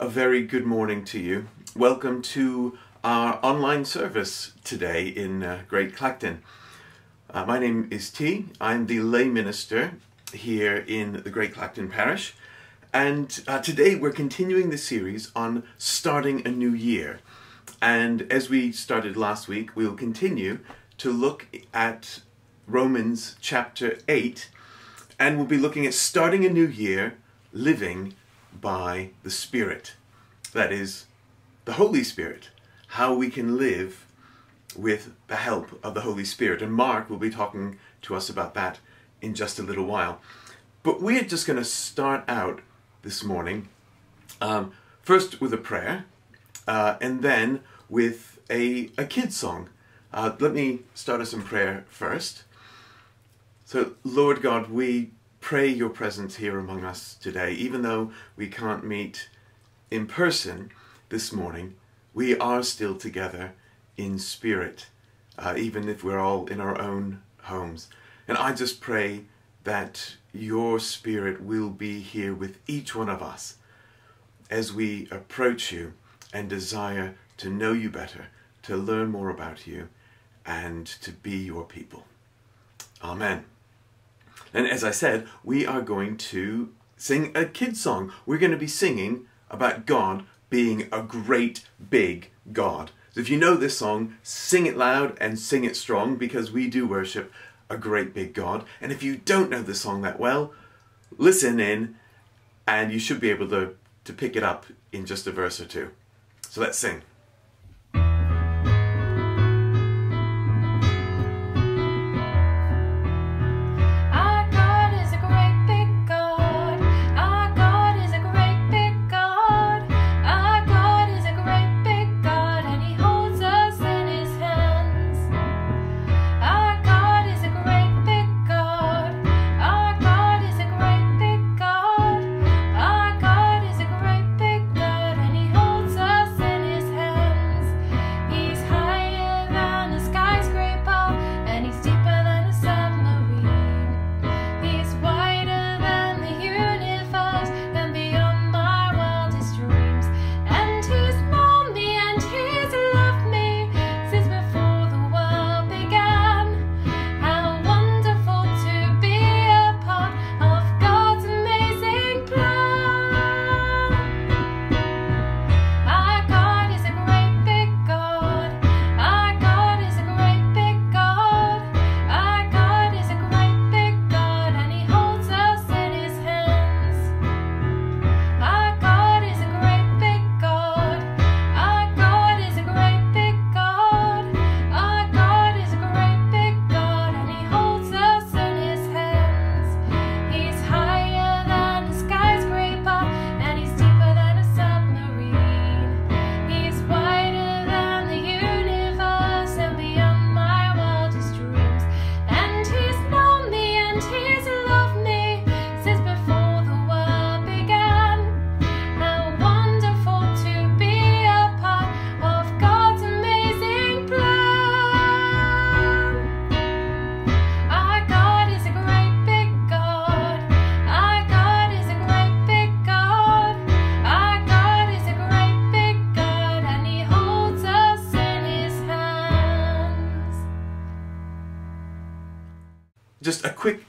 a very good morning to you. Welcome to our online service today in uh, Great Clacton. Uh, my name is T. I'm the lay minister here in the Great Clacton Parish, and uh, today we're continuing the series on starting a new year. And as we started last week, we'll continue to look at Romans chapter 8, and we'll be looking at starting a new year living by the Spirit. That is, the Holy Spirit. How we can live with the help of the Holy Spirit. And Mark will be talking to us about that in just a little while. But we're just going to start out this morning, um, first with a prayer, uh, and then with a, a kid song. Uh, let me start us in prayer first. So, Lord God, we pray your presence here among us today. Even though we can't meet in person this morning, we are still together in spirit, uh, even if we're all in our own homes. And I just pray that your spirit will be here with each one of us as we approach you and desire to know you better, to learn more about you, and to be your people. Amen. And as I said, we are going to sing a kid song. We're going to be singing about God being a great big God. So if you know this song, sing it loud and sing it strong because we do worship a great big God. And if you don't know the song that well, listen in and you should be able to, to pick it up in just a verse or two. So let's sing.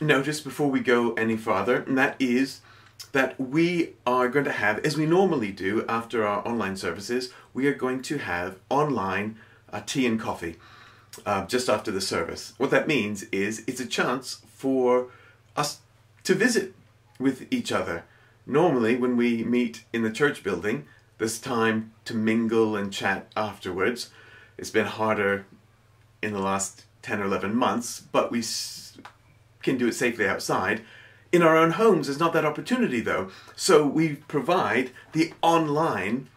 Notice before we go any farther, and that is that we are going to have, as we normally do after our online services, we are going to have online uh, tea and coffee uh, just after the service. What that means is it's a chance for us to visit with each other. Normally, when we meet in the church building, there's time to mingle and chat afterwards. It's been harder in the last 10 or 11 months, but we can do it safely outside. In our own homes, there's not that opportunity though. So we provide the online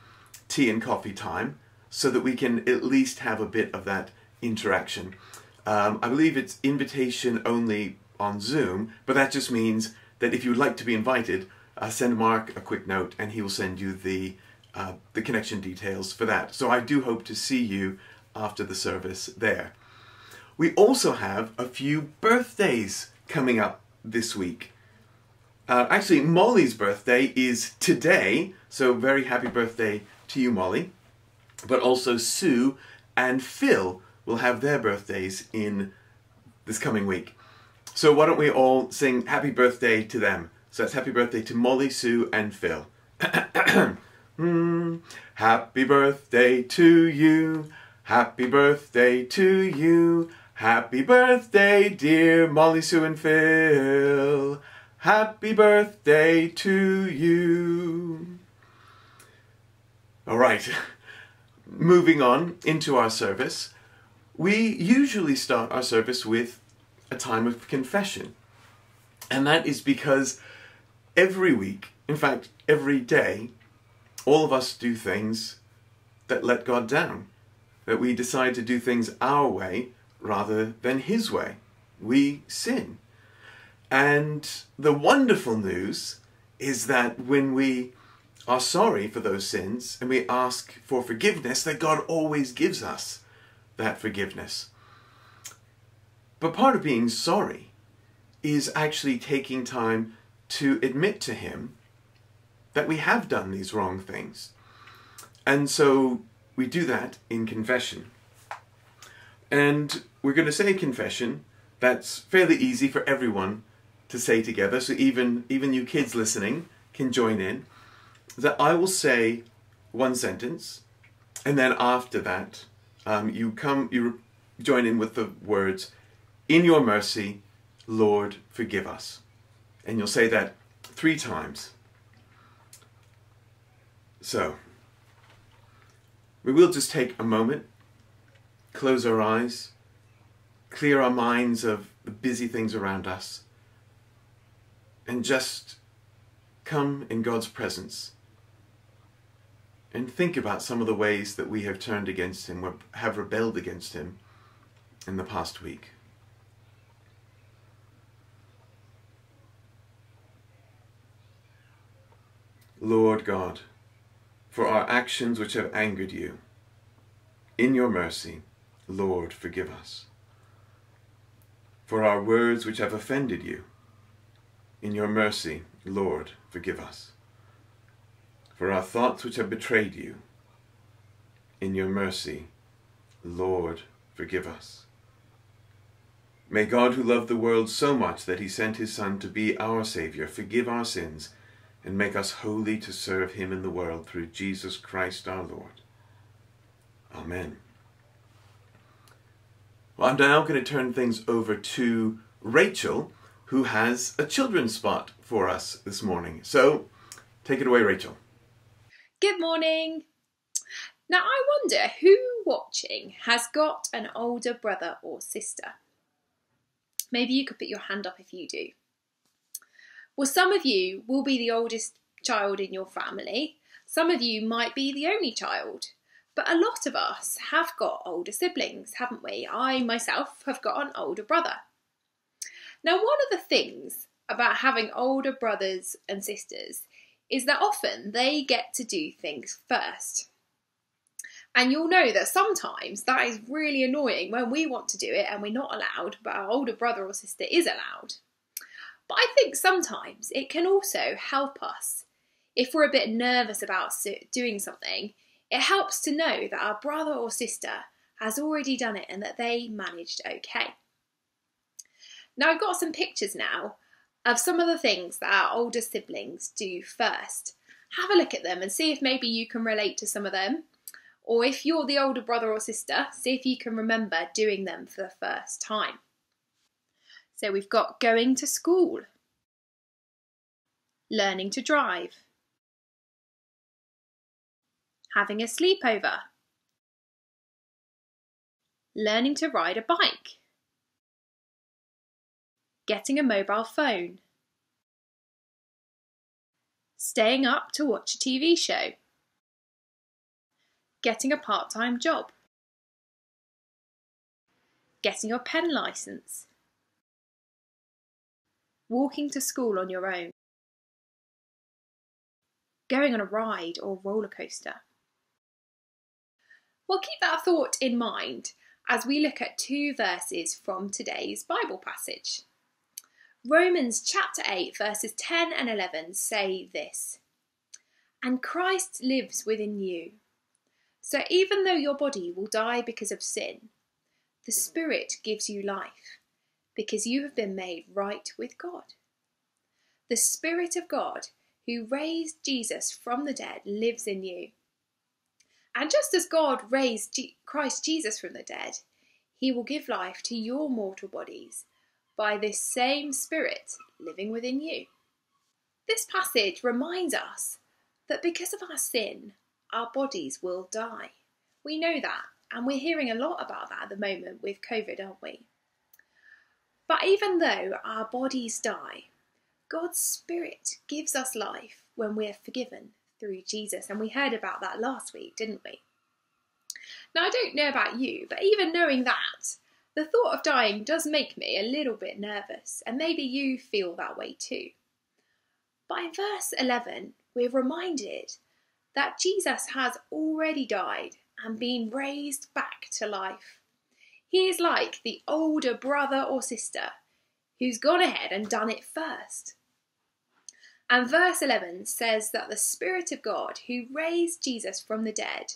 tea and coffee time so that we can at least have a bit of that interaction. Um, I believe it's invitation only on Zoom, but that just means that if you would like to be invited, uh, send Mark a quick note and he will send you the, uh, the connection details for that. So I do hope to see you after the service there. We also have a few birthdays coming up this week. Uh, actually, Molly's birthday is today, so very happy birthday to you, Molly. But also Sue and Phil will have their birthdays in this coming week. So why don't we all sing happy birthday to them? So that's happy birthday to Molly, Sue, and Phil. mm, happy birthday to you. Happy birthday to you. Happy birthday, dear Molly, Sue, and Phil. Happy birthday to you. All right, moving on into our service. We usually start our service with a time of confession. And that is because every week, in fact, every day, all of us do things that let God down. That we decide to do things our way rather than His way. We sin. And the wonderful news is that when we are sorry for those sins and we ask for forgiveness, that God always gives us that forgiveness. But part of being sorry is actually taking time to admit to Him that we have done these wrong things. And so we do that in confession. And we're going to say a confession. That's fairly easy for everyone to say together. So even, even you kids listening can join in. That I will say one sentence, and then after that, um, you come, you join in with the words, "In Your mercy, Lord, forgive us," and you'll say that three times. So, we will just take a moment, close our eyes, clear our minds of the busy things around us, and just come in God's presence and think about some of the ways that we have turned against Him, have rebelled against Him in the past week. Lord God, for our actions which have angered you, in your mercy, Lord, forgive us. For our words which have offended you, in your mercy, Lord, forgive us for our thoughts which have betrayed you. In your mercy, Lord, forgive us. May God, who loved the world so much that he sent his Son to be our Saviour, forgive our sins and make us holy to serve him in the world through Jesus Christ our Lord. Amen. Well, I'm now going to turn things over to Rachel, who has a children's spot for us this morning. So, take it away, Rachel. Good morning. Now, I wonder who watching has got an older brother or sister. Maybe you could put your hand up if you do. Well, some of you will be the oldest child in your family, some of you might be the only child, but a lot of us have got older siblings, haven't we? I myself have got an older brother. Now, one of the things about having older brothers and sisters is that often they get to do things first. And you'll know that sometimes that is really annoying when we want to do it and we're not allowed, but our older brother or sister is allowed. But I think sometimes it can also help us. If we're a bit nervous about doing something, it helps to know that our brother or sister has already done it and that they managed okay. Now, I've got some pictures now of some of the things that our older siblings do first. Have a look at them and see if maybe you can relate to some of them. Or if you're the older brother or sister, see if you can remember doing them for the first time. So we've got going to school, learning to drive, having a sleepover, learning to ride a bike, getting a mobile phone, staying up to watch a TV show, getting a part time job, getting your pen licence, walking to school on your own, going on a ride or roller coaster. Well, keep that thought in mind as we look at two verses from today's Bible passage. Romans chapter 8, verses 10 and 11 say this And Christ lives within you. So even though your body will die because of sin, the Spirit gives you life because you have been made right with God. The Spirit of God, who raised Jesus from the dead, lives in you. And just as God raised Christ Jesus from the dead, he will give life to your mortal bodies by this same Spirit living within you. This passage reminds us that because of our sin, our bodies will die. We know that, and we're hearing a lot about that at the moment with COVID, aren't we? But even though our bodies die, God's Spirit gives us life when we're forgiven through Jesus, and we heard about that last week, didn't we? Now, I don't know about you, but even knowing that, the thought of dying does make me a little bit nervous, and maybe you feel that way too. But in verse 11, we're reminded that Jesus has already died and been raised back to life. He is like the older brother or sister who's gone ahead and done it first. And verse 11 says that the Spirit of God who raised Jesus from the dead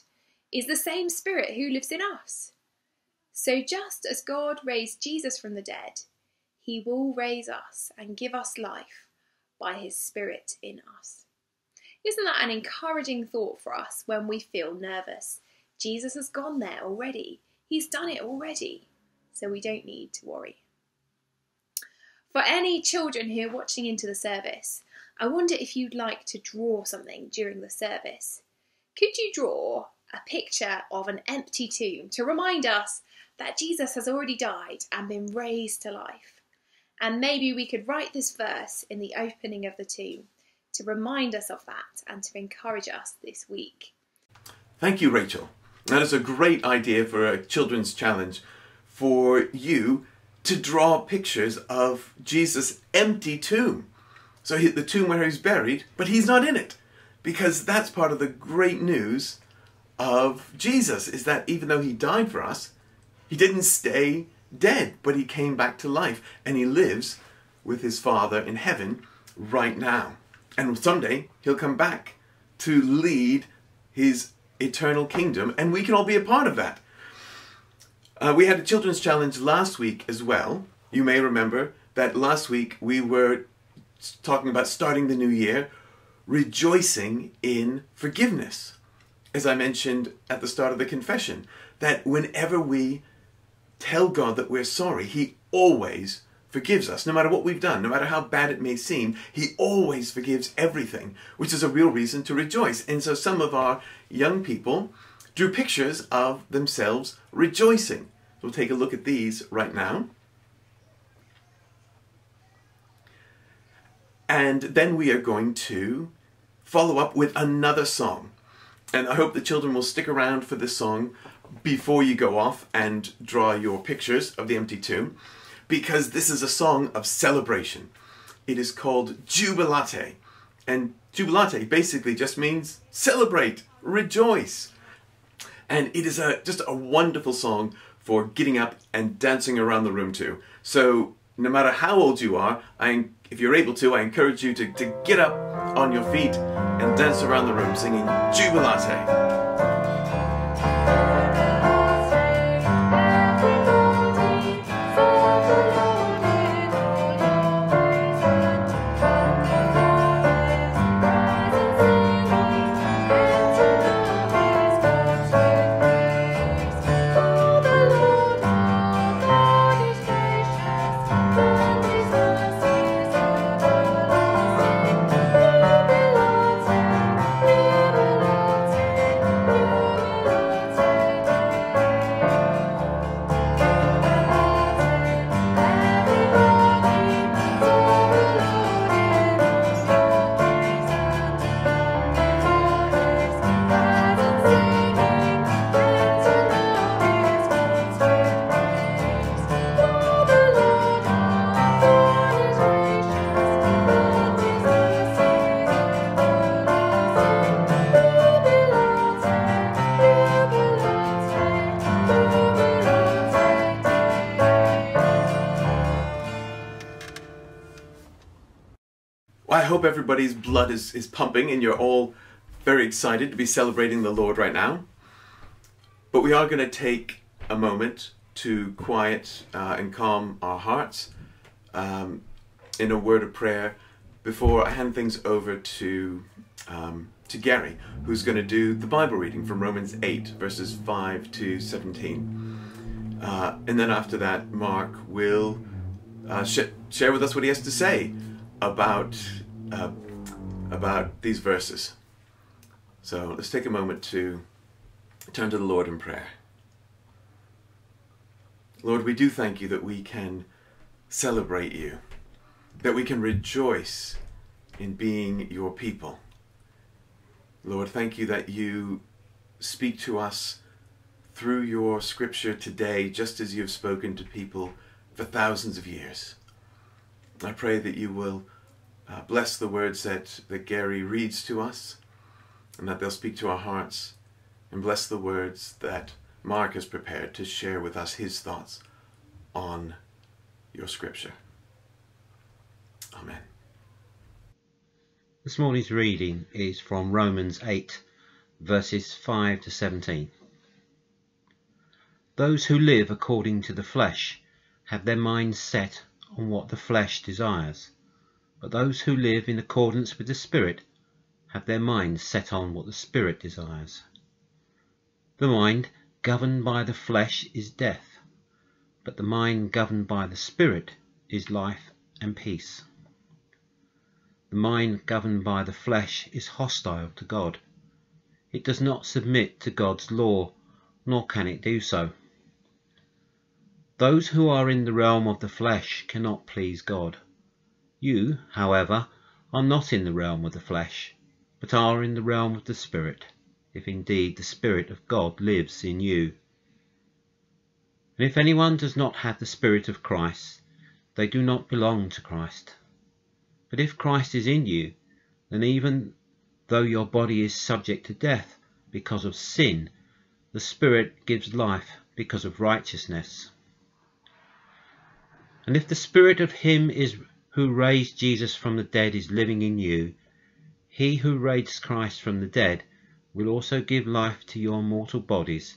is the same Spirit who lives in us. So just as God raised Jesus from the dead, he will raise us and give us life by his Spirit in us. Isn't that an encouraging thought for us when we feel nervous? Jesus has gone there already. He's done it already. So we don't need to worry. For any children who are watching into the service, I wonder if you'd like to draw something during the service. Could you draw a picture of an empty tomb to remind us that Jesus has already died and been raised to life. And maybe we could write this verse in the opening of the tomb to remind us of that and to encourage us this week. Thank you, Rachel. That is a great idea for a children's challenge for you to draw pictures of Jesus' empty tomb. So he, the tomb where he's buried, but he's not in it. Because that's part of the great news of Jesus, is that even though he died for us, he didn't stay dead, but he came back to life and he lives with his Father in heaven right now. And someday he'll come back to lead his eternal kingdom, and we can all be a part of that. Uh, we had a children's challenge last week as well. You may remember that last week we were talking about starting the new year, rejoicing in forgiveness. As I mentioned at the start of the confession, that whenever we tell God that we're sorry, He always forgives us. No matter what we've done, no matter how bad it may seem, He always forgives everything, which is a real reason to rejoice. And so some of our young people drew pictures of themselves rejoicing. We'll take a look at these right now. And then we are going to follow up with another song. And I hope the children will stick around for this song before you go off and draw your pictures of the empty tomb because this is a song of celebration. It is called Jubilate. And Jubilate basically just means celebrate, rejoice. And it is a just a wonderful song for getting up and dancing around the room to. So no matter how old you are, I, if you're able to, I encourage you to, to get up on your feet and dance around the room singing Jubilate. Hope everybody's blood is, is pumping and you're all very excited to be celebrating the Lord right now. But we are going to take a moment to quiet uh, and calm our hearts um, in a word of prayer before I hand things over to um, to Gary, who's going to do the Bible reading from Romans 8, verses 5 to 17. Uh, and then after that, Mark will uh, sh- share with us what he has to say about uh, about these verses. So let's take a moment to turn to the Lord in prayer. Lord, we do thank you that we can celebrate you, that we can rejoice in being your people. Lord, thank you that you speak to us through your scripture today, just as you have spoken to people for thousands of years. I pray that you will uh, bless the words that, that Gary reads to us and that they'll speak to our hearts and bless the words that Mark has prepared to share with us his thoughts on your scripture. Amen. This morning's reading is from Romans 8, verses 5 to 17. Those who live according to the flesh have their minds set on what the flesh desires, but those who live in accordance with the Spirit have their minds set on what the Spirit desires. The mind governed by the flesh is death, but the mind governed by the Spirit is life and peace. The mind governed by the flesh is hostile to God. It does not submit to God's law, nor can it do so. Those who are in the realm of the flesh cannot please God. You, however, are not in the realm of the flesh, but are in the realm of the Spirit, if indeed the Spirit of God lives in you. And if anyone does not have the Spirit of Christ, they do not belong to Christ. But if Christ is in you, then even though your body is subject to death because of sin, the Spirit gives life because of righteousness. And if the Spirit of Him is who raised Jesus from the dead is living in you, he who raised Christ from the dead will also give life to your mortal bodies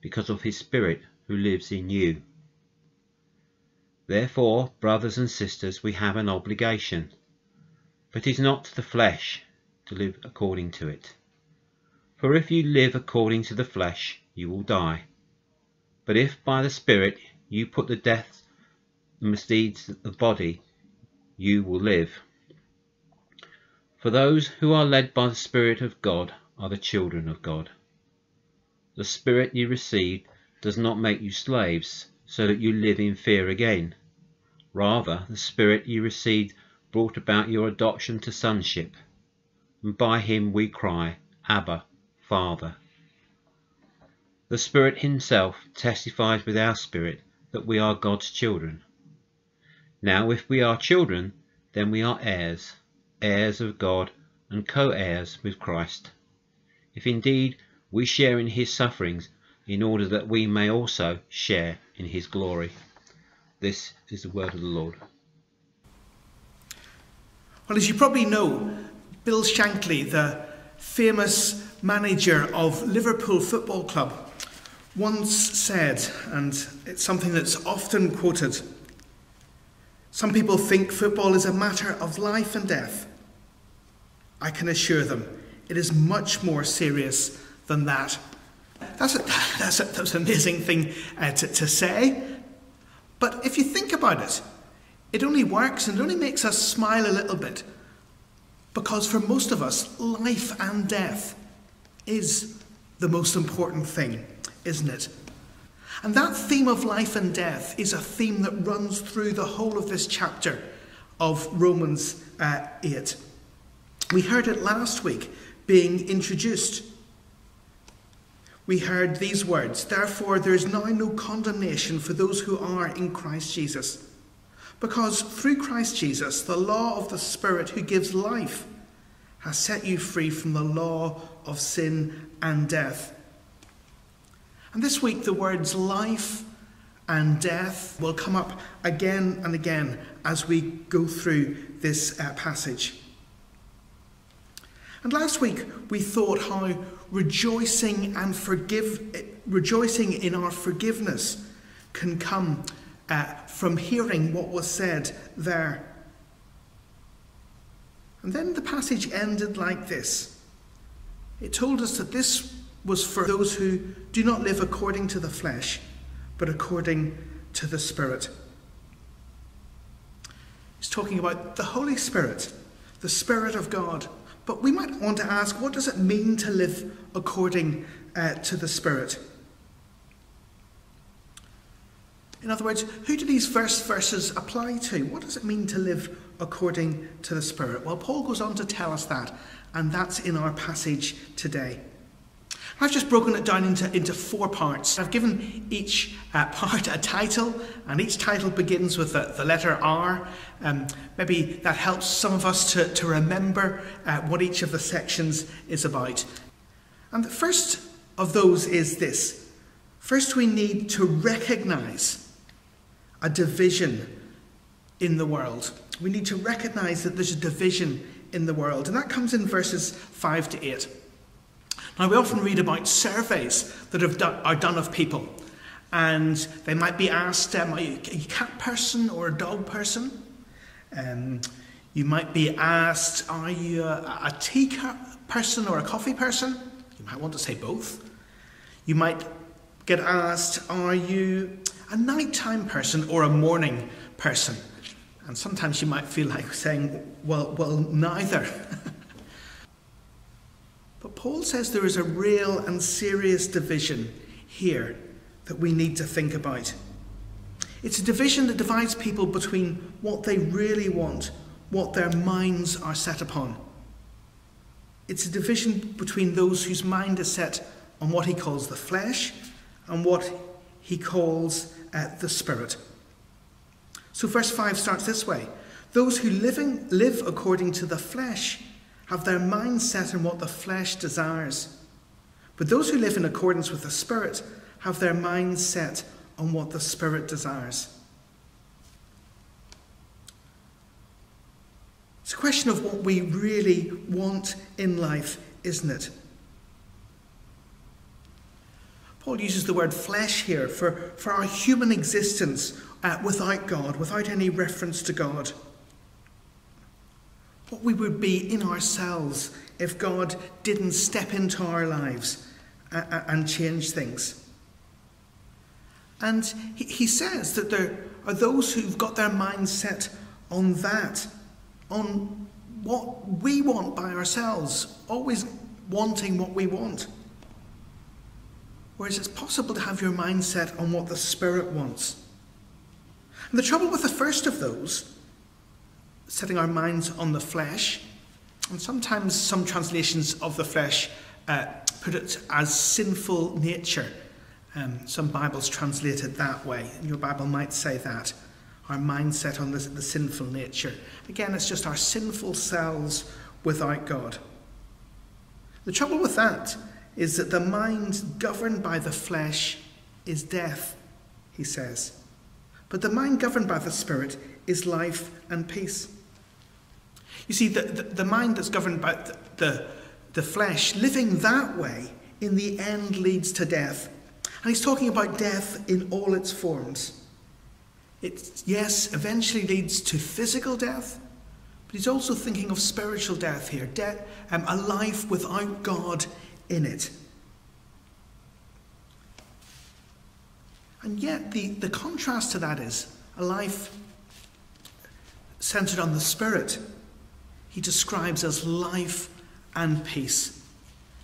because of his Spirit who lives in you. Therefore, brothers and sisters, we have an obligation, but it is not to the flesh to live according to it. For if you live according to the flesh, you will die. But if by the Spirit you put the death the misdeeds of the body, you will live. For those who are led by the Spirit of God are the children of God. The Spirit you received does not make you slaves, so that you live in fear again. Rather, the Spirit you received brought about your adoption to sonship, and by him we cry, Abba, Father. The Spirit himself testifies with our spirit that we are God's children. Now if we are children, then we are heirs, heirs of God, and co-heirs with Christ. If indeed we share in his sufferings, in order that we may also share in his glory. This is the word of the Lord. Well, as you probably know, Bill Shankly, the famous manager of Liverpool Football Club, once said, and it's something that's often quoted some people think football is a matter of life and death. I can assure them it is much more serious than that. That's, a, that's, a, that's an amazing thing uh, to, to say. But if you think about it, it only works and it only makes us smile a little bit. Because for most of us, life and death is the most important thing, isn't it? And that theme of life and death is a theme that runs through the whole of this chapter of Romans uh, 8. We heard it last week being introduced. We heard these words Therefore, there is now no condemnation for those who are in Christ Jesus. Because through Christ Jesus, the law of the Spirit who gives life has set you free from the law of sin and death. And this week, the words life and death will come up again and again as we go through this uh, passage. And last week we thought how rejoicing and forgive, rejoicing in our forgiveness can come uh, from hearing what was said there. And then the passage ended like this. It told us that this was for those who do not live according to the flesh, but according to the Spirit. He's talking about the Holy Spirit, the Spirit of God. But we might want to ask what does it mean to live according uh, to the Spirit? In other words, who do these first verses apply to? What does it mean to live according to the Spirit? Well, Paul goes on to tell us that, and that's in our passage today. I've just broken it down into, into four parts. I've given each uh, part a title, and each title begins with the, the letter R. Um, maybe that helps some of us to, to remember uh, what each of the sections is about. And the first of those is this first, we need to recognize a division in the world. We need to recognize that there's a division in the world, and that comes in verses 5 to 8. Now, we often read about surveys that done, are done of people, and they might be asked, um, Are you a cat person or a dog person? Um, you might be asked, Are you a, a tea person or a coffee person? You might want to say both. You might get asked, Are you a nighttime person or a morning person? And sometimes you might feel like saying, Well, well neither. But Paul says there is a real and serious division here that we need to think about. It's a division that divides people between what they really want, what their minds are set upon. It's a division between those whose mind is set on what he calls the flesh and what he calls uh, the spirit. So, verse 5 starts this way Those who living, live according to the flesh have their mind set on what the flesh desires. But those who live in accordance with the Spirit have their mind set on what the Spirit desires. It's a question of what we really want in life, isn't it? Paul uses the word flesh here for, for our human existence uh, without God, without any reference to God what we would be in ourselves if God didn't step into our lives and change things. And he says that there are those who've got their minds set on that, on what we want by ourselves, always wanting what we want. Whereas it's possible to have your mind set on what the Spirit wants. And the trouble with the first of those setting our minds on the flesh. And sometimes some translations of the flesh uh, put it as sinful nature. Um, some Bibles translate it that way. Your Bible might say that. Our mindset on the, the sinful nature. Again, it's just our sinful selves without God. The trouble with that is that the mind governed by the flesh is death, he says. But the mind governed by the Spirit is life and peace. You see, the, the, the mind that's governed by the, the, the flesh, living that way, in the end leads to death. And he's talking about death in all its forms. It, yes, eventually leads to physical death, but he's also thinking of spiritual death here, death, um, a life without God in it. And yet, the, the contrast to that is a life centered on the Spirit, he describes as life and peace.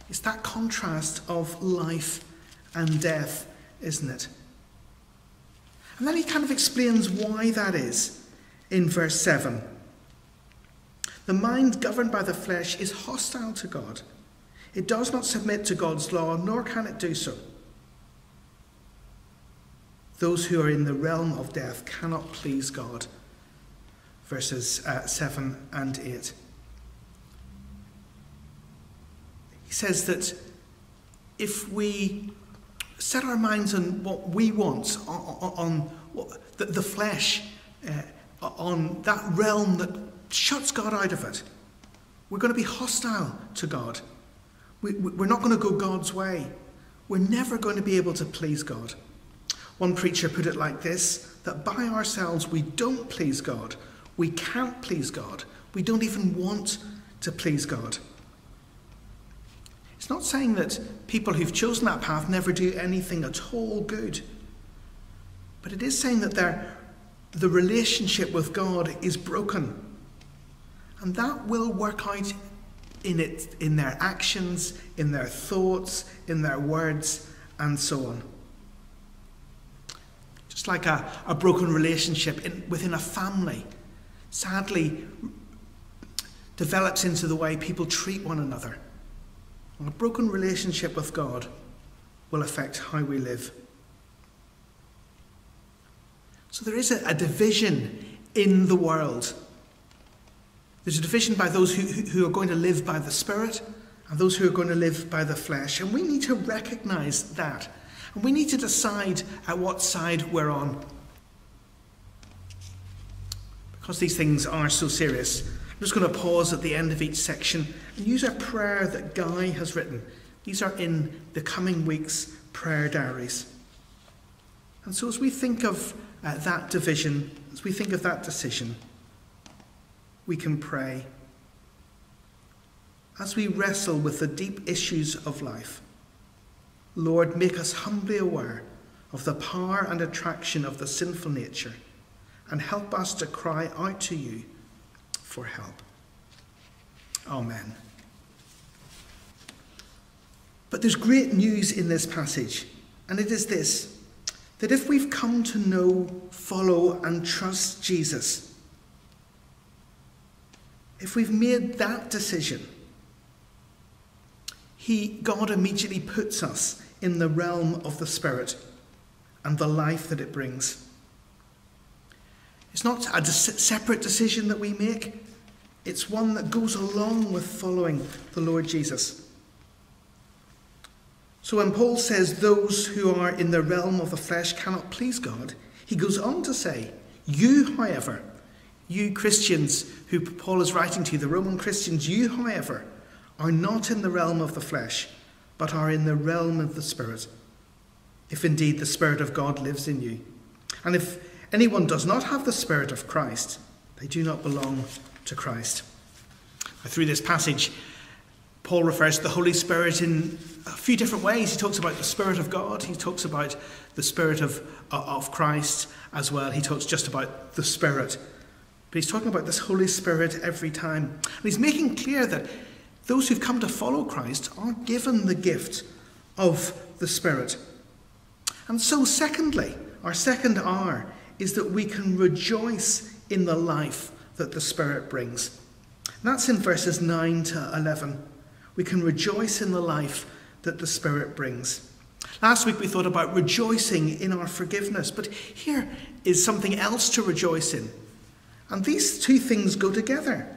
It's that contrast of life and death, isn't it? And then he kind of explains why that is in verse 7. The mind governed by the flesh is hostile to God. It does not submit to God's law, nor can it do so. Those who are in the realm of death cannot please God verses uh, 7 and 8. He says that if we set our minds on what we want, on, the, flesh, uh, on that realm that shuts God out of it, we're going to be hostile to God. We, we're not going to go God's way. We're never going to be able to please God. One preacher put it like this that by ourselves we don't please God. We can't please God. We don't even want to please God. It's not saying that people who've chosen that path never do anything at all good. But it is saying that their, the relationship with God is broken. And that will work out in, it, in their actions, in their thoughts, in their words, and so on. Just like a, a broken relationship in, within a family, sadly develops into the way people treat one another. A broken relationship with God will affect how we live. So there is a, a division in the world. There's a division by those who, who are going to live by the Spirit and those who are going to live by the flesh. And we need to recognize that. And we need to decide at what side we're on. Because these things are so serious, I'm just going to pause at the end of each section and use a prayer that Guy has written. These are in the coming week's prayer diaries. And so, as we think of uh, that division, as we think of that decision, we can pray. As we wrestle with the deep issues of life, Lord, make us humbly aware of the power and attraction of the sinful nature and help us to cry out to you for help. Amen. But there's great news in this passage, and it is this that if we've come to know, follow, and trust Jesus, if we've made that decision, he, God immediately puts us in the realm of the Spirit and the life that it brings. It's not a separate decision that we make, it's one that goes along with following the Lord Jesus. So when Paul says those who are in the realm of the flesh cannot please God, he goes on to say, You, however, you Christians who Paul is writing to, the Roman Christians, you, however, are not in the realm of the flesh, but are in the realm of the Spirit, if indeed the Spirit of God lives in you. And if anyone does not have the Spirit of Christ, they do not belong to Christ. Through this passage, Paul refers to the Holy Spirit in a few different ways. He talks about the Spirit of God, he talks about the Spirit of, uh, of Christ as well. He talks just about the Spirit but he's talking about this Holy Spirit every time. And he's making clear that those who've come to follow Christ are given the gift of the Spirit. And so, secondly, our second R is that we can rejoice in the life that the Spirit brings. And that's in verses 9 to 11. We can rejoice in the life that the Spirit brings. Last week we thought about rejoicing in our forgiveness, but here is something else to rejoice in. And these two things go together.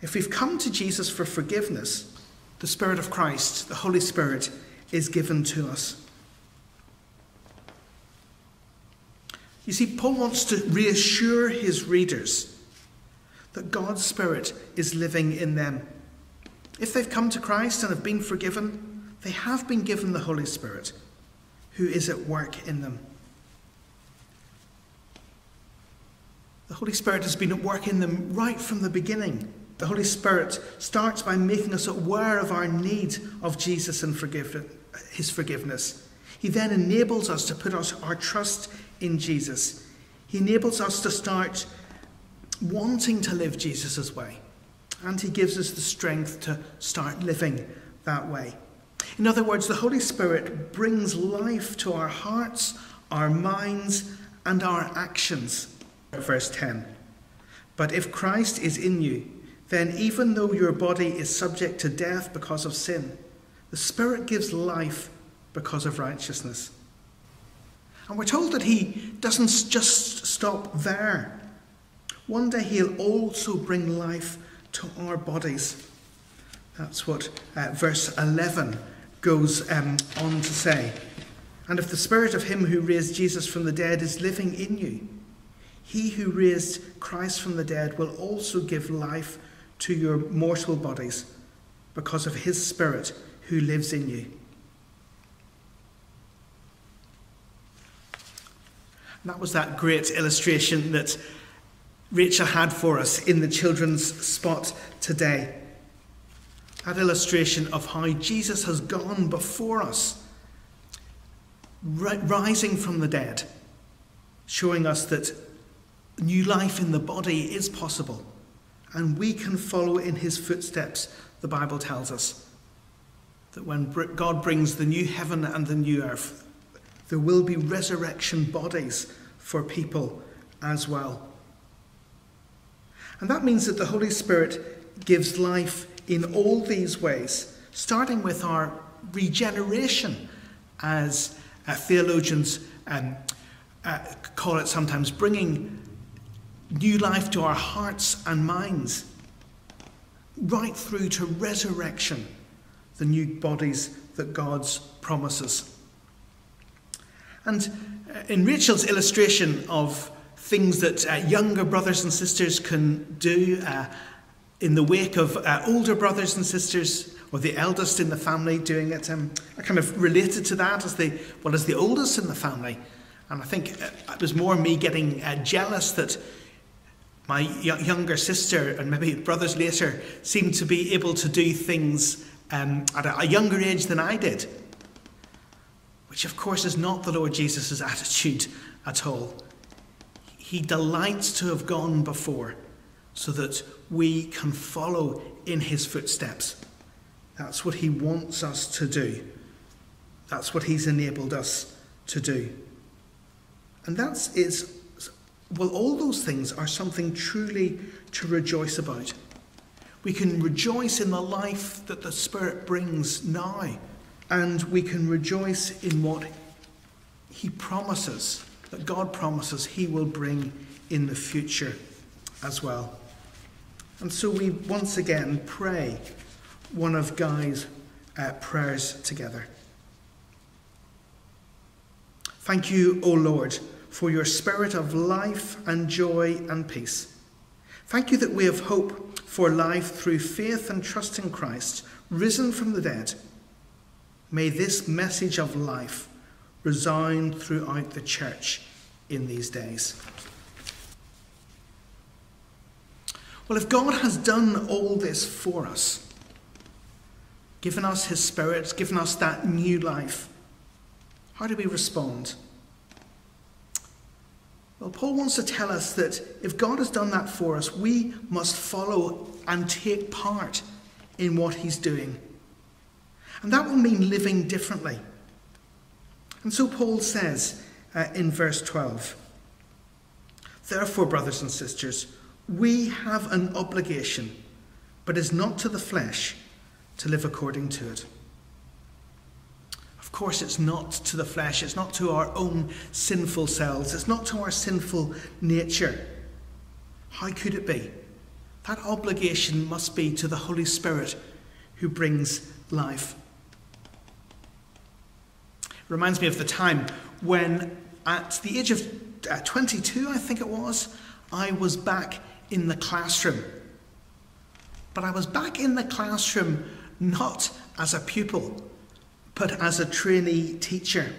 If we've come to Jesus for forgiveness, the Spirit of Christ, the Holy Spirit, is given to us. You see, Paul wants to reassure his readers that God's Spirit is living in them. If they've come to Christ and have been forgiven, they have been given the Holy Spirit, who is at work in them. The Holy Spirit has been at work in them right from the beginning. The Holy Spirit starts by making us aware of our need of Jesus and forgive, his forgiveness. He then enables us to put our trust in Jesus. He enables us to start wanting to live Jesus' way. And he gives us the strength to start living that way. In other words, the Holy Spirit brings life to our hearts, our minds, and our actions. Verse 10 But if Christ is in you, then even though your body is subject to death because of sin, the Spirit gives life because of righteousness. And we're told that He doesn't just stop there. One day He'll also bring life to our bodies. That's what uh, verse 11 goes um, on to say. And if the Spirit of Him who raised Jesus from the dead is living in you, he who raised Christ from the dead will also give life to your mortal bodies because of his Spirit who lives in you. That was that great illustration that Rachel had for us in the children's spot today. That illustration of how Jesus has gone before us, rising from the dead, showing us that new life in the body is possible and we can follow in his footsteps, the Bible tells us. That when God brings the new heaven and the new earth, there will be resurrection bodies for people as well. And that means that the Holy Spirit gives life in all these ways, starting with our regeneration, as uh, theologians um, uh, call it sometimes, bringing new life to our hearts and minds, right through to resurrection, the new bodies that God's promises. And uh, in Rachel's illustration of things that uh, younger brothers and sisters can do uh, in the wake of uh, older brothers and sisters, or the eldest in the family doing it, um, I kind of related to that as the well as the oldest in the family. And I think uh, it was more me getting uh, jealous that my younger sister and maybe brothers later seemed to be able to do things um, at a, a younger age than I did, which of course is not the Lord Jesus' attitude at all. He delights to have gone before so that we can follow in his footsteps. That's what he wants us to do. That's what he's enabled us to do. And that's is well, all those things are something truly to rejoice about. We can rejoice in the life that the Spirit brings now, and we can rejoice in what He promises, that God promises He will bring in the future as well. And so we once again pray one of Guy's uh, prayers together. Thank you, O Lord for your spirit of life and joy and peace. Thank you that we have hope for life through faith and trust in Christ, risen from the dead. May this message of life resound throughout the church in these days. Well, if God has done all this for us, given us his spirit, given us that new life, how do we respond? Well, Paul wants to tell us that if God has done that for us, we must follow and take part in what he's doing. And that will mean living differently. And so Paul says uh, in verse 12 Therefore, brothers and sisters, we have an obligation, but is not to the flesh, to live according to it. Of course, it's not to the flesh, it's not to our own sinful selves, it's not to our sinful nature. How could it be? That obligation must be to the Holy Spirit who brings life. Reminds me of the time when, at the age of uh, 22, I think it was, I was back in the classroom. But I was back in the classroom not as a pupil, but as a trainee teacher.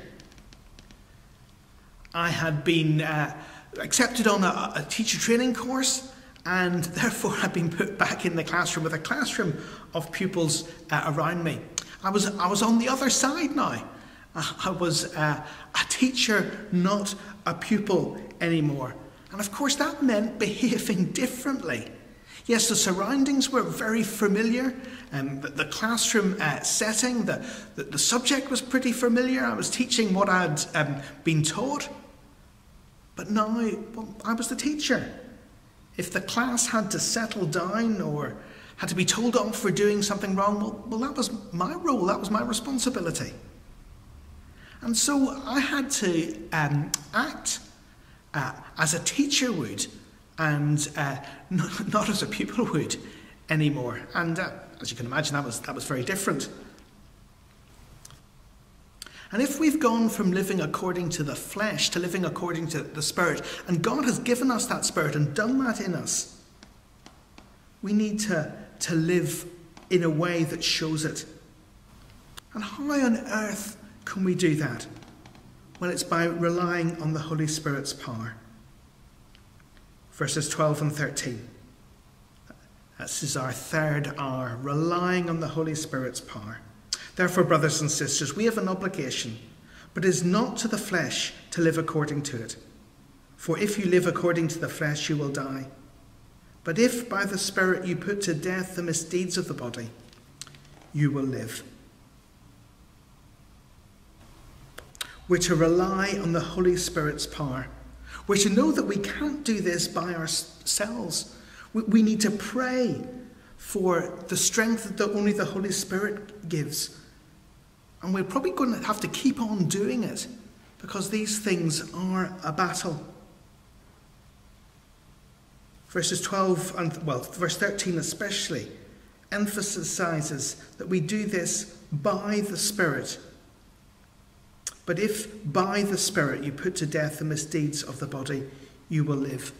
I had been uh, accepted on a, a, teacher training course and therefore I'd been put back in the classroom with a classroom of pupils uh, around me. I was, I was on the other side now. I was uh, a teacher, not a pupil anymore. And of course, that meant behaving differently. Yes, the surroundings were very familiar. Um, the, the classroom uh, setting, the, the, the, subject was pretty familiar. I was teaching what I'd um, been taught. But now, well, I was the teacher. If the class had to settle down or had to be told off for doing something wrong, well, well that was my role, that was my responsibility. And so I had to um, act uh, as a teacher would and uh, not, not, as a pupil would anymore. And uh, as you can imagine, that was, that was very different. And if we've gone from living according to the flesh to living according to the Spirit, and God has given us that Spirit and done that in us, We need to, to live in a way that shows it. And how on earth can we do that? Well, it's by relying on the Holy Spirit's power. Verses 12 and 13. This is our third R, relying on the Holy Spirit's power. Therefore, brothers and sisters, we have an obligation, but it is not to the flesh to live according to it. For if you live according to the flesh, you will die. But if by the Spirit you put to death the misdeeds of the body, you will live. We're to rely on the Holy Spirit's power. We're to know that we can't do this by ourselves. We need to pray for the strength that only the Holy Spirit gives. And we're probably going to have to keep on doing it because these things are a battle. Verses 12 and, well, verse 13 especially, emphasizes that we do this by the Spirit. But if by the Spirit you put to death the misdeeds of the body, you will live.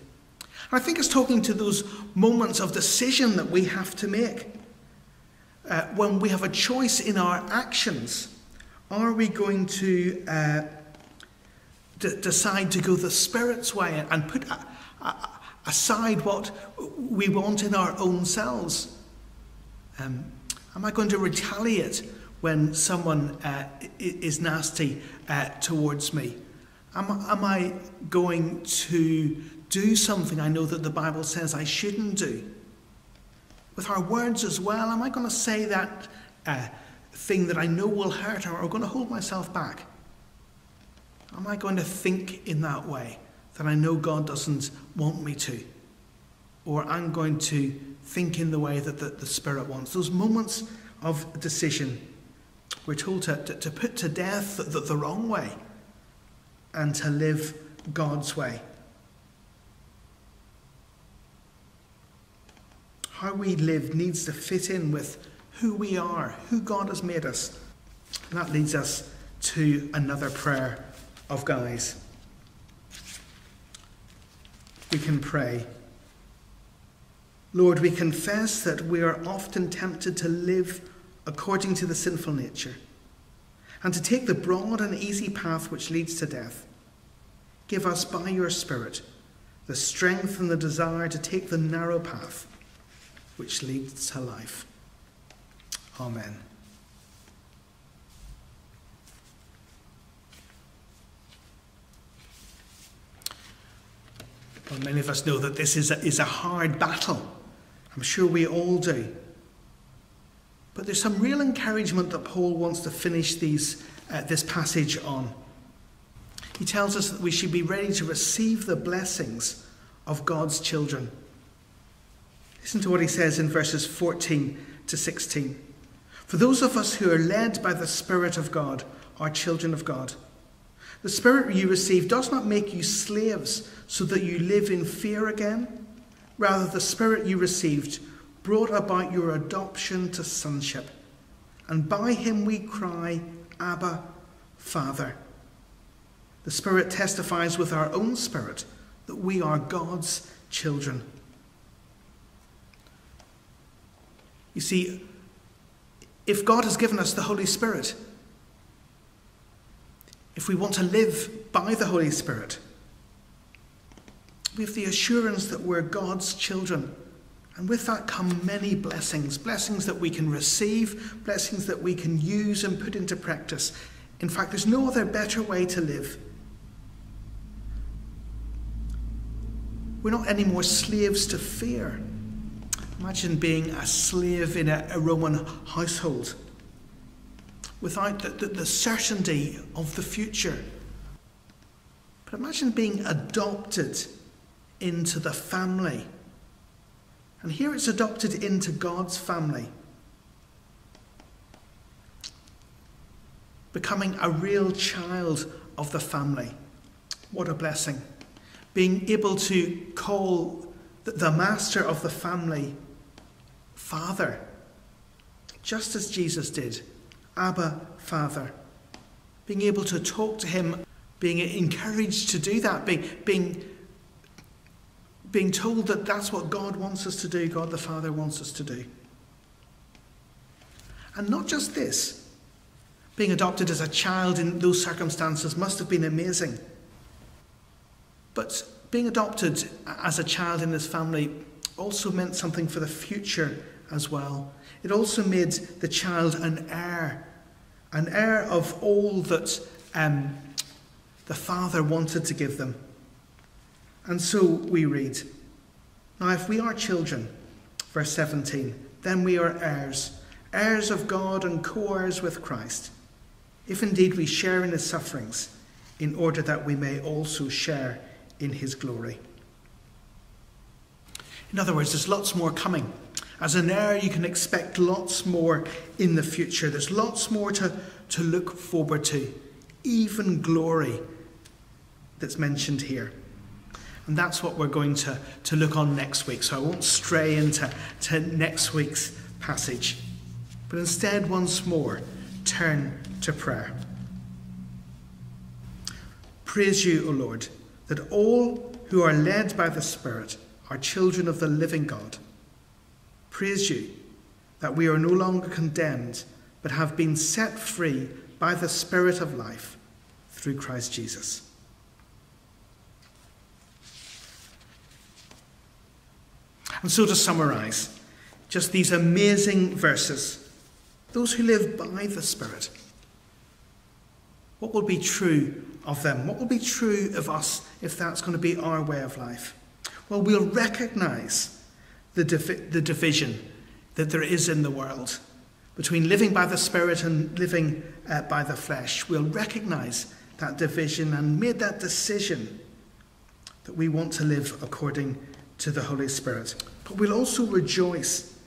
And I think it's talking to those moments of decision that we have to make. Uh, when we have a choice in our actions, are we going to uh, d- decide to go the Spirit's way and put a, a, aside what we want in our own selves? Um, am I going to retaliate when someone uh, is nasty uh, towards me? Am, am I going to do something I know that the Bible says I shouldn't do? With our words as well, am I going to say that uh, thing that I know will hurt or, or going to hold myself back? Am I going to think in that way that I know God doesn't want me to? Or am I'm going to think in the way that the, the Spirit wants? Those moments of decision, we're told to, to, to put to death the, the, wrong way and to live God's way. How we live needs to fit in with who we are, who God has made us. And that leads us to another prayer of Guy's. We can pray. Lord, we confess that we are often tempted to live according to the sinful nature and to take the broad and easy path which leads to death. Give us by your Spirit the strength and the desire to take the narrow path which leads to life. Amen. Well, many of us know that this is a, is a hard battle. I'm sure we all do. But there's some real encouragement that Paul wants to finish these, uh, this passage on. He tells us that we should be ready to receive the blessings of God's children. Listen to what he says in verses 14 to 16. For those of us who are led by the Spirit of God are children of God. The Spirit you receive does not make you slaves so that you live in fear again. Rather, the Spirit you received brought about your adoption to sonship. And by him we cry, Abba, Father. The Spirit testifies with our own spirit that we are God's children. You see, if God has given us the Holy Spirit, if we want to live by the Holy Spirit, we have the assurance that we're God's children. And with that come many blessings blessings that we can receive, blessings that we can use and put into practice. In fact, there's no other better way to live. We're not any more slaves to fear. Imagine being a slave in a, a Roman household without the, the, the certainty of the future. But imagine being adopted into the family. And here it's adopted into God's family. Becoming a real child of the family. What a blessing. Being able to call the master of the family Father, just as Jesus did. Abba, Father. Being able to talk to him, being encouraged to do that, being, being being told that that's what God wants us to do, God the Father wants us to do. And not just this, being adopted as a child in those circumstances must have been amazing. But being adopted as a child in this family also meant something for the future as well. It also made the child an heir, an heir of all that um, the father wanted to give them. And so we read Now, if we are children, verse 17, then we are heirs, heirs of God and co heirs with Christ, if indeed we share in his sufferings, in order that we may also share in his glory. In other words, there's lots more coming. As an heir, you can expect lots more in the future. There's lots more to, to look forward to, even glory that's mentioned here. And that's what we're going to, to look on next week. So I won't stray into to next week's passage, but instead, once more, turn to prayer. Praise you, O Lord, that all who are led by the Spirit are children of the living God. Praise you that we are no longer condemned, but have been set free by the Spirit of life through Christ Jesus. And so, to summarize, just these amazing verses those who live by the Spirit, what will be true of them? What will be true of us if that's going to be our way of life? Well, we'll recognize the, the division that there is in the world between living by the Spirit and living uh, by the flesh. We'll recognize that division and made that decision that we want to live according to the Holy Spirit. But we'll also rejoice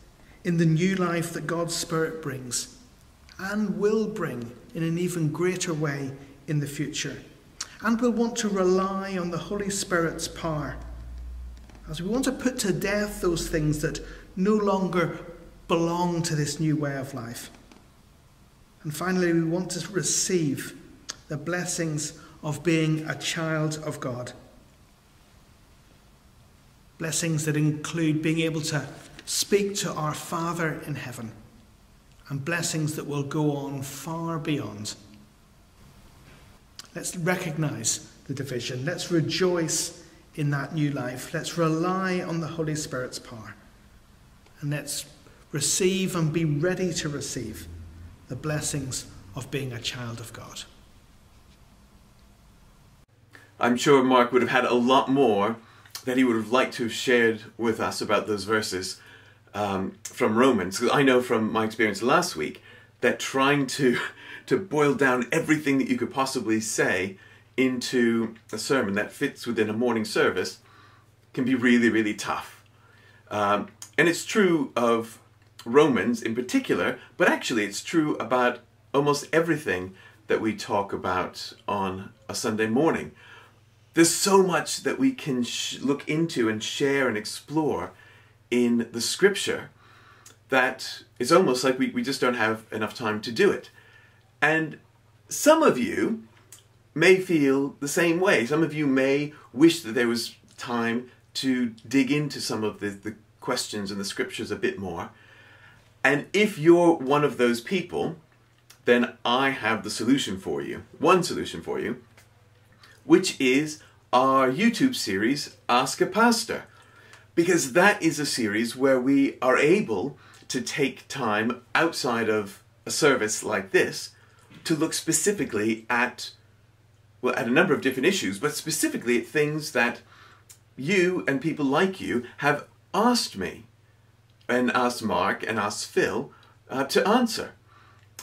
in the new life that God's Spirit brings and will bring in an even greater way in the future. And we'll want to rely on the Holy Spirit's power as we want to put to death those things that no longer belong to this new way of life. And finally, we want to receive the blessings of being a child of God. Blessings that include being able to speak to our Father in heaven, and blessings that will go on far beyond. Let's recognize the division. Let's rejoice in that new life. Let's rely on the Holy Spirit's power. And let's receive and be ready to receive the blessings of being a child of God. I'm sure Mark would have had a lot more that he would have liked to have shared with us about those verses um, from Romans. I know from my experience last week that trying to to boil down everything that you could possibly say into a sermon that fits within a morning service can be really, really tough. Um, and it's true of Romans in particular, but actually it's true about almost everything that we talk about on a Sunday morning. There's so much that we can look into and share and explore in the scripture that it's almost like we, we just don't have enough time to do it. And some of you may feel the same way. Some of you may wish that there was time to dig into some of the, the questions in the scriptures a bit more. And if you're one of those people, then I have the solution for you. One solution for you, which is our YouTube series, Ask a Pastor. Because that is a series where we are able to take time outside of a service like this to look specifically at well at a number of different issues, but specifically at things that you and people like you have asked me and asked Mark and asked Phil uh, to answer.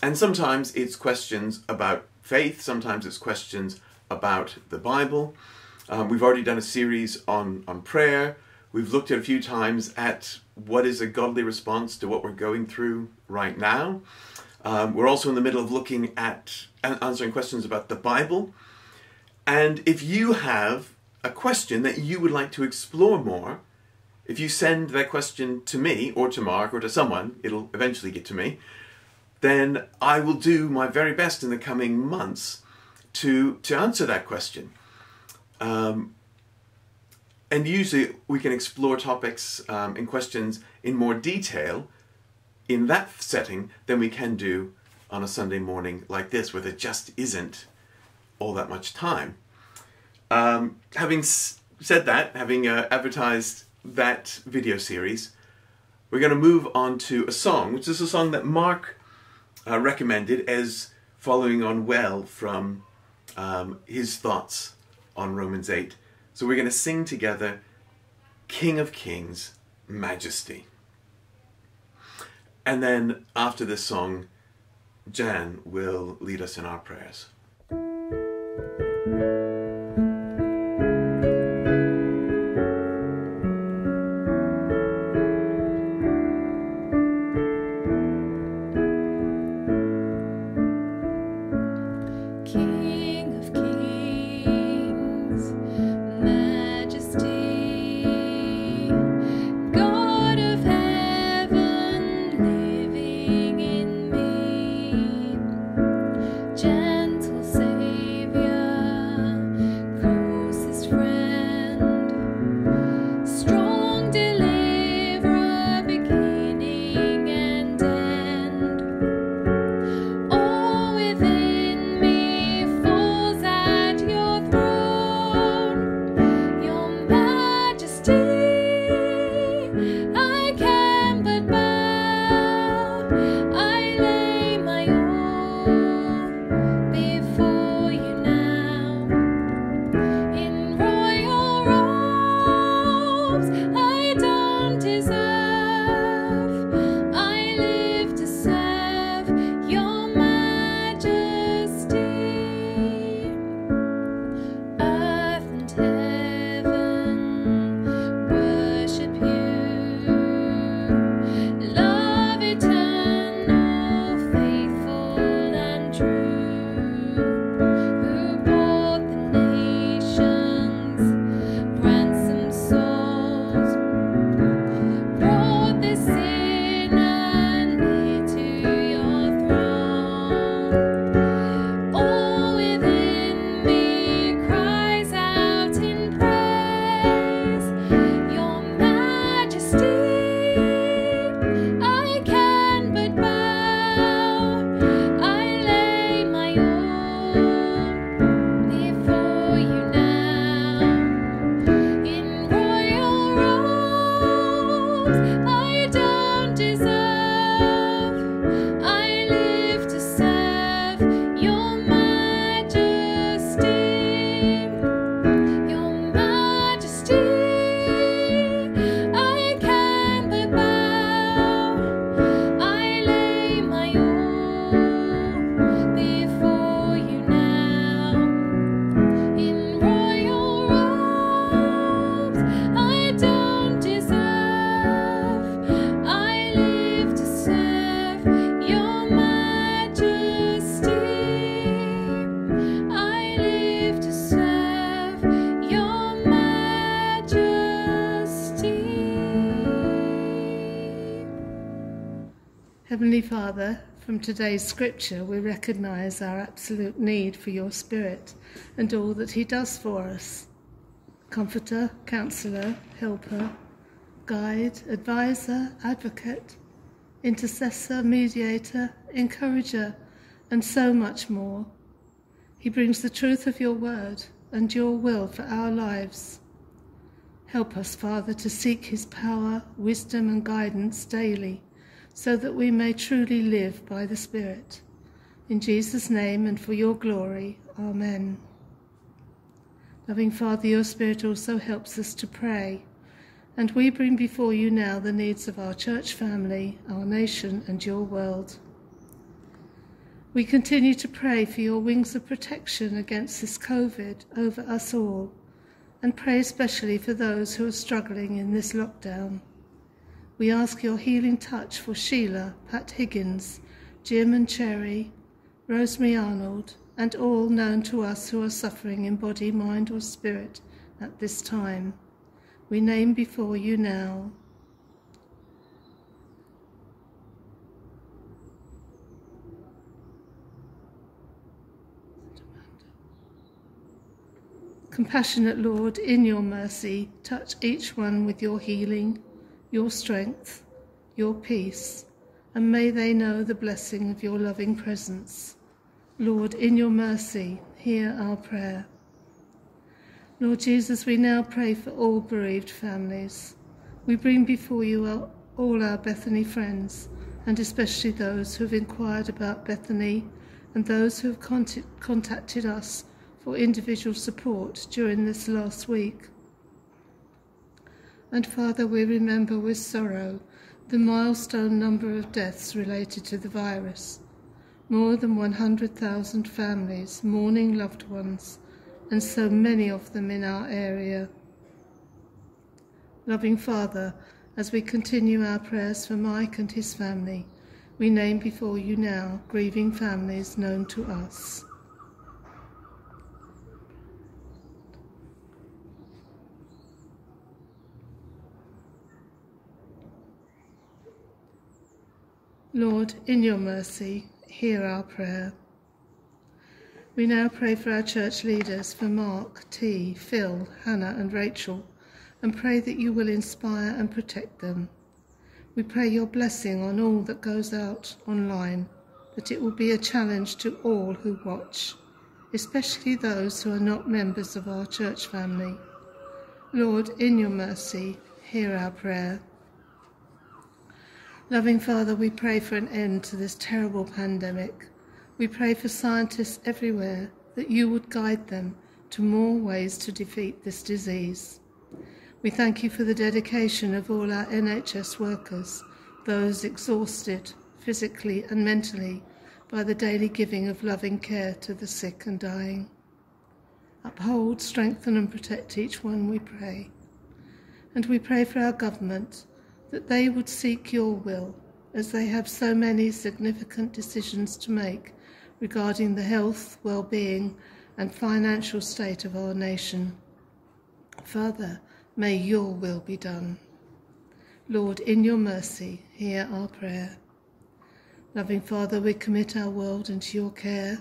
And sometimes it's questions about faith, sometimes it's questions about the Bible. Um, we've already done a series on, on prayer. We've looked at a few times at what is a godly response to what we're going through right now. Um, we're also in the middle of looking at answering questions about the Bible. And if you have a question that you would like to explore more, if you send that question to me or to Mark or to someone, it'll eventually get to me, then I will do my very best in the coming months to, to answer that question. Um, and usually we can explore topics um, and questions in more detail in that setting than we can do on a Sunday morning like this, where there just isn't all that much time. Um, having said that, having uh, advertised that video series, we're going to move on to a song, which is a song that Mark uh, recommended as following on well from um, his thoughts on Romans 8. So we're going to sing together King of Kings, Majesty. And then after this song, Jan will lead us in our prayers. Heavenly Father, from today's scripture, we recognize our absolute need for your Spirit and all that He does for us. Comforter, counselor, helper, guide, advisor, advocate, intercessor, mediator, encourager, and so much more. He brings the truth of your word and your will for our lives. Help us, Father, to seek his power, wisdom, and guidance daily, so that we may truly live by the Spirit. In Jesus' name and for your glory, Amen. Loving Father, your Spirit also helps us to pray, and we bring before you now the needs of our church family, our nation, and your world. We continue to pray for your wings of protection against this COVID over us all, and pray especially for those who are struggling in this lockdown. We ask your healing touch for Sheila, Pat Higgins, Jim and Cherry, Rosemary Arnold, and all known to us who are suffering in body, mind, or spirit at this time. We name before you now Compassionate Lord, in your mercy, touch each one with your healing, your strength, your peace, and may they know the blessing of your loving presence. Lord, in your mercy, hear our prayer. Lord Jesus, we now pray for all bereaved families. We bring before you all- our Bethany friends, and especially those who have inquired about Bethany and those who have contacted us for individual support during this last week. And Father, we remember with sorrow the milestone number of deaths related to the virus. More than 100,000 families mourning loved ones, and so many of them in our area. Loving Father, as we continue our prayers for Mike and his family, we name before you now grieving families known to us. Lord, in your mercy, hear our prayer. We now pray for our church leaders, for Mark, T, Phil, Hannah, and Rachel, and pray that you will inspire and protect them. We pray your blessing on all that goes out online, that it will be a challenge to all who watch, especially those who are not members of our church family. Lord, in your mercy, hear our prayer. Loving Father, we pray for an end to this terrible pandemic. We pray for scientists everywhere that you would guide them to more ways to defeat this disease. We thank you for the dedication of all our NHS workers, those exhausted physically and mentally by the daily giving of loving care to the sick and dying. Uphold, strengthen, and protect each one, we pray. And we pray for our government that they would seek your will as they have so many significant decisions to make regarding the health, well-being and financial state of our nation. Father, may your will be done. Lord, in your mercy, hear our prayer. Loving Father, we commit our world into your care.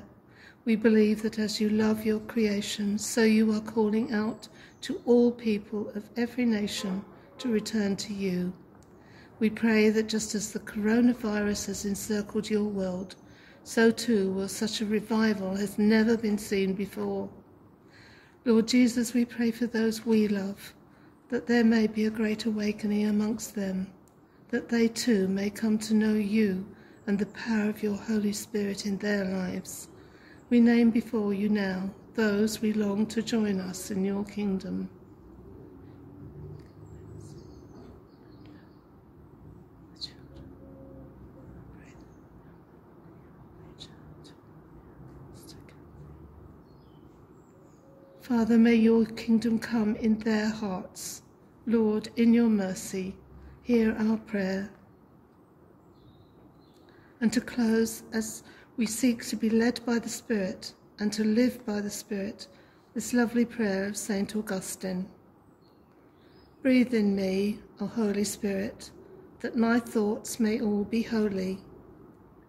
We believe that as you love your creation, so you are calling out to all people of every nation to return to you. We pray that just as the coronavirus has encircled your world, so too will such a revival has never been seen before. Lord Jesus, we pray for those we love, that there may be a great awakening amongst them, that they too may come to know you and the power of your Holy Spirit in their lives. We name before you now those we long to join us in your kingdom. Father, may your kingdom come in their hearts. Lord, in your mercy, hear our prayer. And to close, as we seek to be led by the Spirit and to live by the Spirit, this lovely prayer of St. Augustine. Breathe in me, O Holy Spirit, that my thoughts may all be holy.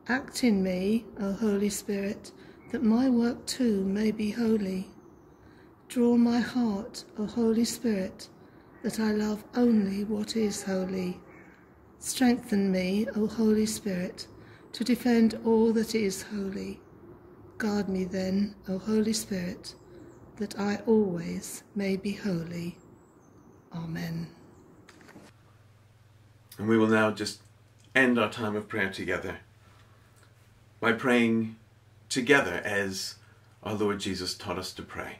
Act in me, O Holy Spirit, that my work too may be holy. Draw my heart, O Holy Spirit, that I love only what is holy. Strengthen me, O Holy Spirit, to defend all that is holy. Guard me then, O Holy Spirit, that I always may be holy. Amen. And we will now just end our time of prayer together by praying together as our Lord Jesus taught us to pray,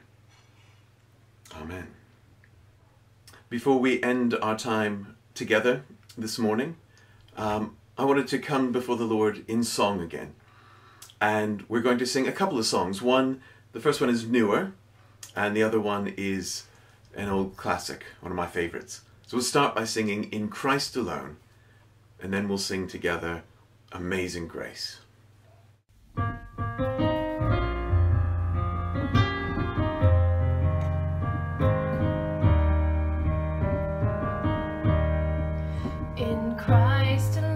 Amen. Before we end our time together this morning, um, I wanted to come before the Lord in song again. And we're going to sing a couple of songs. One, the first one is newer, and the other one is an old classic, one of my favorites. So we'll start by singing In Christ Alone, and then we'll sing together Amazing Grace. Christ alone,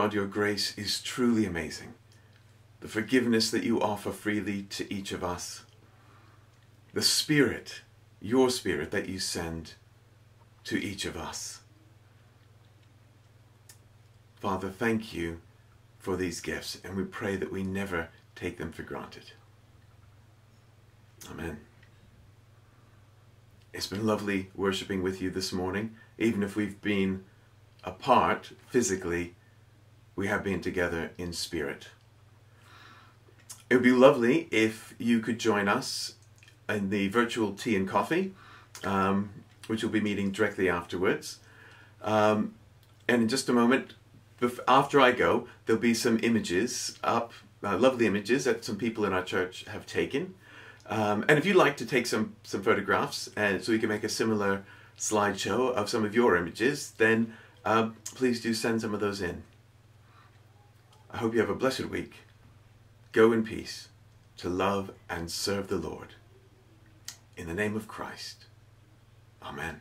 God, your grace is truly amazing. The forgiveness that you offer freely to each of us. The Spirit, your Spirit, that you send to each of us. Father, thank you for these gifts, and we pray that we never take them for granted. Amen. It's been lovely worshiping with you this morning. Even if we've been apart physically, we have been together in spirit. It would be lovely if you could join us in the virtual tea and coffee, um, which we'll be meeting directly afterwards. Um, and in just a moment, after I go, there'll be some images up, uh, lovely images that some people in our church have taken. Um, and if you'd like to take some, some photographs and so we can make a similar slideshow of some of your images, then um, please do send some of those in. I hope you have a blessed week. Go in peace to love and serve the Lord. In the name of Christ. Amen.